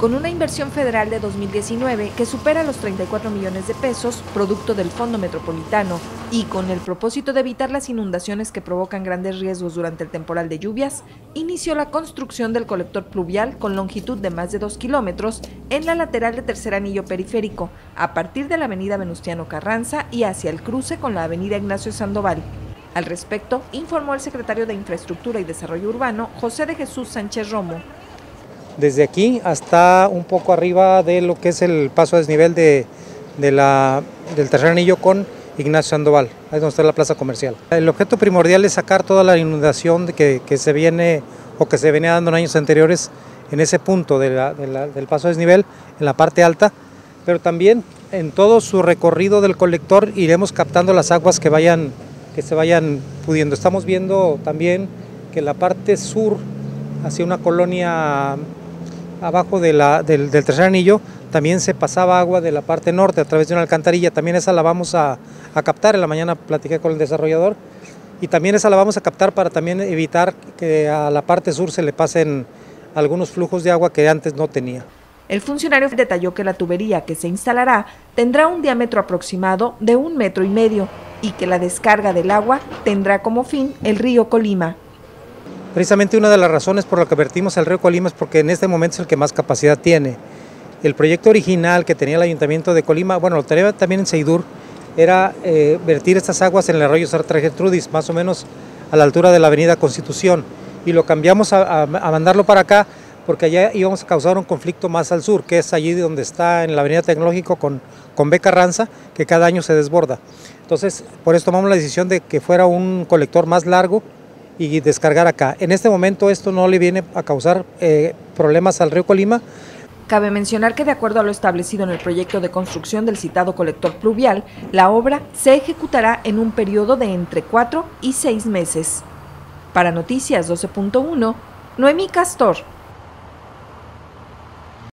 con una inversión federal de 2019 que supera los 34 millones de pesos, producto del Fondo Metropolitano, y con el propósito de evitar las inundaciones que provocan grandes riesgos durante el temporal de lluvias, inició la construcción del colector pluvial con longitud de más de 2 kilómetros en la lateral de tercer anillo periférico, a partir de la avenida Venustiano Carranza y hacia el cruce con la avenida Ignacio Sandoval. Al respecto, informó el secretario de Infraestructura y Desarrollo Urbano, José de Jesús Sánchez Romo desde aquí hasta un poco arriba de lo que es el paso a desnivel de, la, del tercer anillo con Ignacio Sandoval, ahí es donde está la plaza comercial. El objeto primordial es sacar toda la inundación que, que se viene o que se venía dando en años anteriores en ese punto del paso a desnivel, en la parte alta, pero también en todo su recorrido del colector iremos captando las aguas que, vayan, que se vayan pudiendo. Estamos viendo también que la parte sur, hacia una colonia abajo de la, del, tercer anillo también se pasaba agua de la parte norte a través de una alcantarilla, también esa la vamos a, captar, en la mañana platiqué con el desarrollador, y también esa la vamos a captar para también evitar que a la parte sur se le pasen algunos flujos de agua que antes no tenía. El funcionario detalló que la tubería que se instalará tendrá un diámetro aproximado de un metro y medio y que la descarga del agua tendrá como fin el río Colima. Precisamente una de las razones por la que vertimos al río Colima es porque en este momento es el que más capacidad tiene. El proyecto original que tenía el Ayuntamiento de Colima, bueno, lo tenía también en Seidur, era eh, vertir estas aguas en el arroyo Sartre Gertrudis, más o menos a la altura de la avenida Constitución, y lo cambiamos a, mandarlo para acá porque allá íbamos a causar un conflicto más al sur, que es allí donde está en la avenida Tecnológico con, con B. Que cada año se desborda. Entonces, por eso tomamos la decisión de que fuera un colector más largo, y descargar acá. En este momento esto no le viene a causar eh, problemas al río Colima. Cabe mencionar que de acuerdo a lo establecido en el proyecto de construcción del citado colector pluvial, la obra se ejecutará en un periodo de entre 4 y 6 meses. Para Noticias 12.1, Noemí Castor.